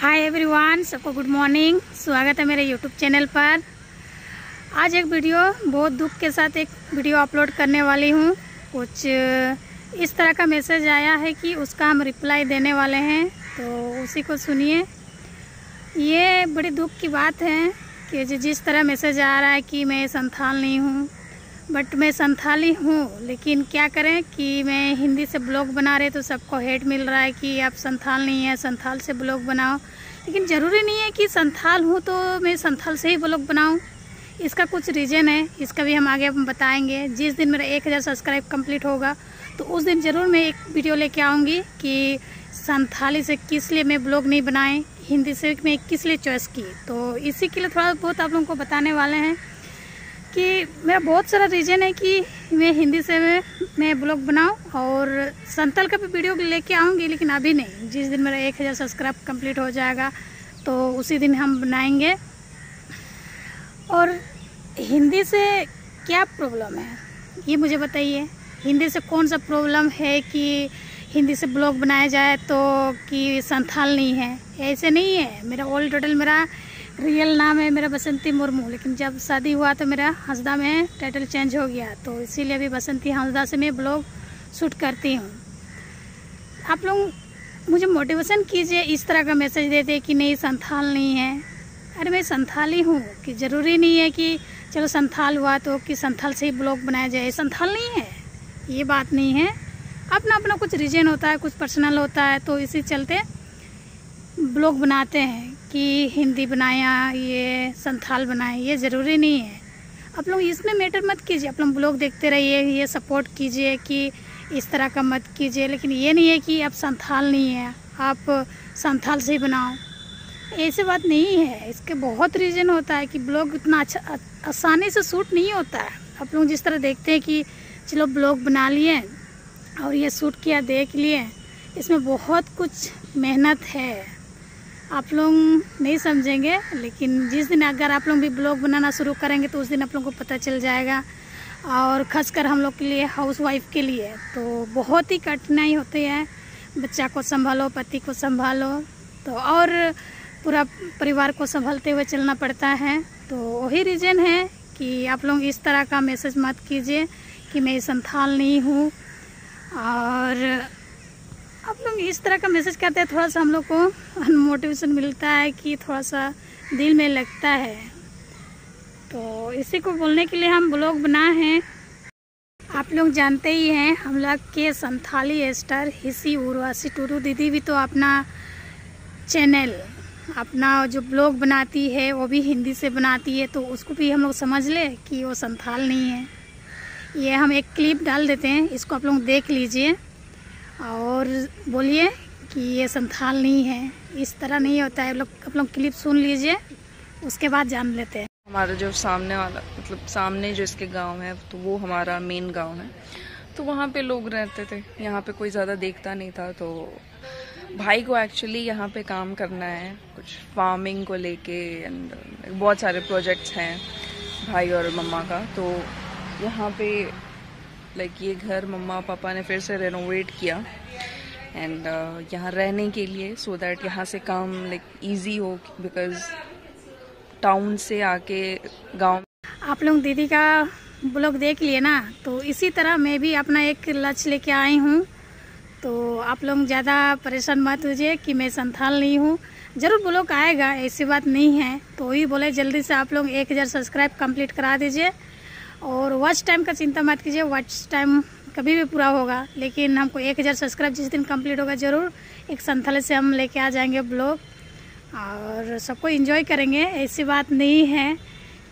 हाय everyone सबको good morning स्वागत है मेरे यूट्यूब चैनल पर. आज एक वीडियो बहुत दुख के साथ एक वीडियो अपलोड करने वाली हूँ. कुछ इस तरह का मैसेज आया है कि उसका हम रिप्लाई देने वाले हैं तो उसी को सुनिए. ये बड़ी दुख की बात है कि जिस तरह मैसेज आ रहा है कि मैं संथाल नहीं हूँ बट मैं संथाली हूँ, लेकिन क्या करें कि मैं हिंदी से ब्लॉग बना रहे तो सबको हेट मिल रहा है कि आप संथाल नहीं है, संथाल से ब्लॉग बनाओ। लेकिन ज़रूरी नहीं है कि संथाल हूँ तो मैं संथाल से ही ब्लॉग बनाऊँ। इसका कुछ रीज़न है, इसका भी हम आगे बताएँगे। जिस दिन मेरा एक हज़ार सब्सक्राइब कंप्लीट होगा तो उस दिन ज़रूर मैं एक वीडियो लेके आऊँगी कि संथाली से किस लिए मैं ब्लॉग नहीं बनाए, हिंदी से मैं किस लिए चॉइस की तो इसी के लिए थोड़ा बहुत आप लोगों को बताने वाले हैं। कि मेरा बहुत सारा रीज़न है कि मैं हिंदी से मैं, मैं ब्लॉग बनाऊँ और संतल का भी वीडियो लेके आऊँगी लेकिन अभी नहीं। जिस दिन मेरा एक हज़ार सब्सक्राइब कंप्लीट हो जाएगा तो उसी दिन हम बनाएँगे। और हिंदी से क्या प्रॉब्लम है? ये मुझे बताइए। हिंदी से कौन सा प्रॉब्लम है कि हिंदी से ब्लॉग बनाया जाए तो कि संथाल नहीं है? ऐसे नहीं है। मेरा ऑल टोटल मेरा रियल नाम है मेरा बसंती मुर्मू, लेकिन जब शादी हुआ तो मेरा हंसदा में टाइटल चेंज हो गया तो इसीलिए अभी बसंती हंसदा से मैं ब्लॉग शूट करती हूँ। आप लोग मुझे मोटिवेशन कीजिए, इस तरह का मैसेज देते कि नहीं, संथाल नहीं है। अरे मैं संथाली हूँ कि ज़रूरी नहीं है कि चलो संथाल हुआ तो कि संथाल से ही ब्लॉग बनाया जाए। संथाल नहीं है, ये बात नहीं है। अपना अपना कुछ रीजन होता है, कुछ पर्सनल होता है तो इसी चलते ब्लॉग बनाते हैं कि हिंदी बनाया, ये संथाल बनाए ये ज़रूरी नहीं है। आप लोग इसमें मैटर मत कीजिए। आप लोग ब्लॉग देखते रहिए, ये सपोर्ट कीजिए कि इस तरह का मत कीजिए। लेकिन ये नहीं है कि आप संथाल नहीं है, आप संथाल से बनाओ। ऐसी बात नहीं है। इसके बहुत रीज़न होता है कि ब्लॉग इतना अच्छा आसानी से सूट नहीं होता है। आप लोग जिस तरह देखते हैं कि चलो ब्लॉग बना लिए और ये सूट किया, देख लिए। इसमें बहुत कुछ मेहनत है। आप लोग नहीं समझेंगे, लेकिन जिस दिन अगर आप लोग भी ब्लॉग बनाना शुरू करेंगे तो उस दिन आप लोगों को पता चल जाएगा। और खासकर हम लोग के लिए हाउस वाइफ के लिए तो बहुत ही कठिनाई होती है। बच्चा को संभालो, पति को संभालो तो और पूरा परिवार को संभालते हुए चलना पड़ता है। तो वही रीज़न है कि आप लोग इस तरह का मैसेज मत कीजिए कि मैं संथाल नहीं हूँ। और आप लोग इस तरह का मैसेज करते हैं, थोड़ा सा हम लोग को मोटिवेशन मिलता है कि थोड़ा सा दिल में लगता है। तो इसी को बोलने के लिए हम ब्लॉग बनाए हैं। आप लोग जानते ही हैं, हम लोग के संथाली स्टार हिसी उर्वासी टूरू दीदी भी तो अपना चैनल अपना जो ब्लॉग बनाती है, वो भी हिंदी से बनाती है तो उसको भी हम लोग समझ ले कि वो संथाल नहीं है। ये हम एक क्लिप डाल देते हैं, इसको आप लोग देख लीजिए। और बोलिए कि ये संथाल नहीं है। इस तरह नहीं होता है। लोग, आप लोग क्लिप सुन लीजिए, उसके बाद जान लेते हैं। हमारा जो सामने वाला मतलब सामने जो इसके गाँव है तो वो हमारा मेन गाँव है। तो वहाँ पे लोग रहते थे। यहाँ पे कोई ज़्यादा देखता नहीं था तो भाई को एक्चुअली यहाँ पे काम करना है। कुछ फ़ार्मिंग को लेके एंड बहुत सारे प्रोजेक्ट्स हैं, भाई और मम्मा का। तो यहाँ पे लाइक ये घर मम्मा पापा ने फिर से रेनोवेट किया। एंड uh, यहाँ रहने के लिए सो so दैट यहाँ से काम लाइक इजी हो बिकॉज़ टाउन से आके गाँव आप लोग दीदी का ब्लॉग देख लिए ना? तो इसी तरह मैं भी अपना एक लक्ष्य लेके आई हूँ। तो आप लोग ज़्यादा परेशान मत होइए कि मैं संथाल नहीं हूँ। ज़रूर ब्लॉग आएगा ऐसी बात नहीं है। तो वही बोले जल्दी से आप लोग एक हज़ार सब्सक्राइब कंप्लीट करा दीजिए। और वॉच टाइम का चिंता मत कीजिए वॉच टाइम कभी भी पूरा होगा, लेकिन हमको एक हज़ार सब्सक्राइब जिस दिन कंप्लीट होगा, ज़रूर एक संथाल से हम लेके आ जाएँगे ब्लॉग और सबको एंजॉय करेंगे, ऐसी बात नहीं है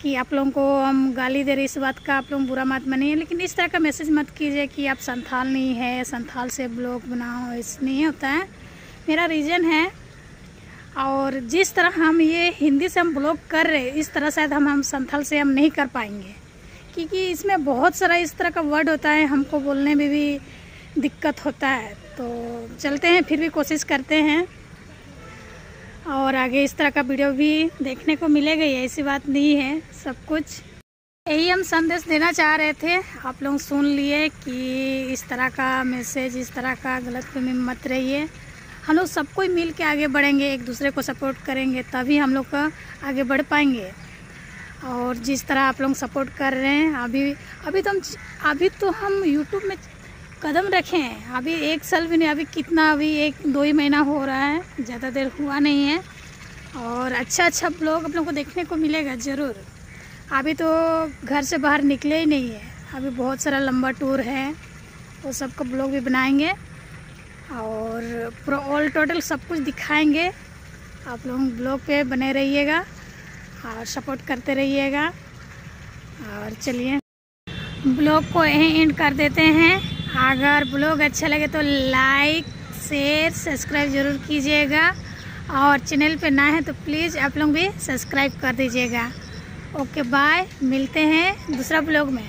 कि आप लोगों को हम गाली दे रहे इस बात का आप लोग बुरा मत मानिए, लेकिन इस तरह का मैसेज मत कीजिए कि आप संथाल नहीं है, संथाल से ब्लॉग बनाओ ऐसा नहीं होता है। मेरा रीज़न है, और जिस तरह हम ये हिंदी से हम ब्लॉग कर रहे इस तरह शायद हम हम संथाल से हम नहीं कर पाएँगे। क्योंकि इसमें बहुत सारा इस तरह का वर्ड होता है, हमको बोलने में भी दिक्कत होता है। तो चलते हैं, फिर भी कोशिश करते हैं। और आगे इस तरह का वीडियो भी देखने को मिलेगा ही ऐसी बात नहीं है, सब कुछ। यही हम संदेश देना चाह रहे थे, आप लोग सुन लिए कि इस तरह का मैसेज इस तरह का गलत फहमी मत रहिए। हम लोग सब कोई मिल के आगे बढ़ेंगे, एक दूसरे को सपोर्ट करेंगे, तभी हम लोग का आगे बढ़ पाएँगे। और जिस तरह आप लोग सपोर्ट कर रहे हैं, अभी अभी तो हम अभी तो हम यूट्यूब में कदम रखे हैं। अभी एक साल भी नहीं, अभी कितना, अभी एक, दो ही महीना हो रहा है, ज़्यादा देर हुआ नहीं है। और अच्छा अच्छा ब्लॉग आप लोग को देखने को मिलेगा, ज़रूर। अभी तो घर से बाहर निकले ही नहीं है। अभी बहुत सारा लंबा टूर है, वो सबका ब्लॉग भी बनाएँगे। और पूरा, ऑल टोटल सब कुछ दिखाएँगे। आप लोग ब्लॉग पे बने रहिएगा। और सपोर्ट करते रहिएगा। और चलिए, ब्लॉग को यहीं एंड कर देते हैं। अगर ब्लॉग अच्छा लगे तो लाइक शेयर सब्सक्राइब ज़रूर कीजिएगा। और चैनल पे ना है तो प्लीज़ आप लोग भी सब्सक्राइब कर दीजिएगा। ओके बाय मिलते हैं दूसरा ब्लॉग में।